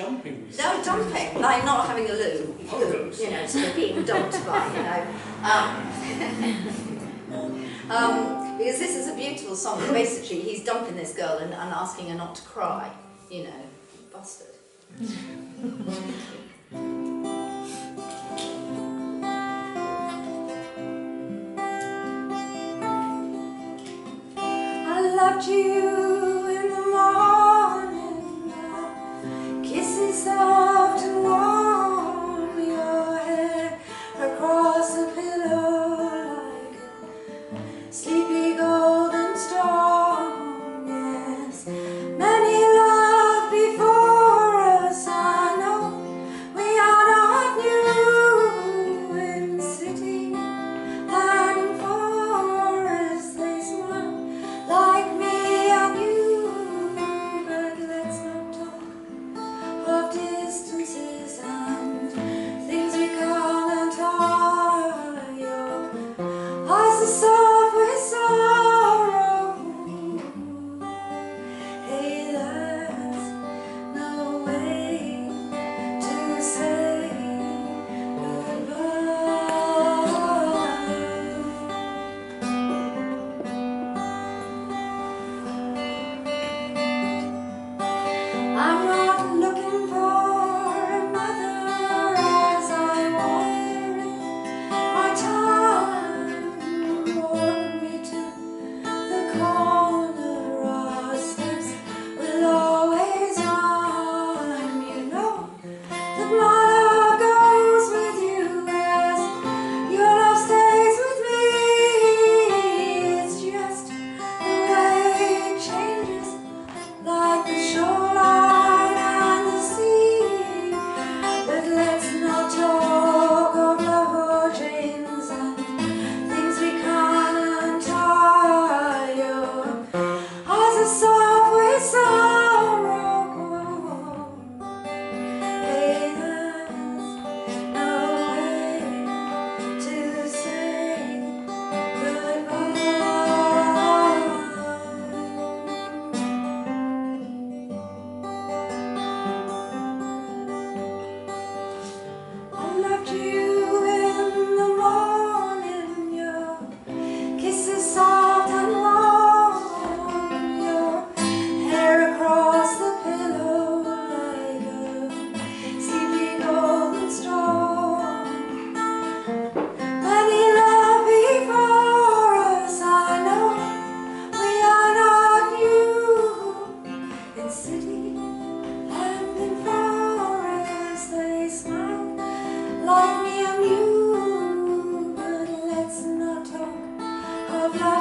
No, dumping, like not having a loo, you know, of being dumped by, you know. Um, um, because this is a beautiful song, basically he's dumping this girl and, and asking her not to cry, you know, busted. I loved you is love.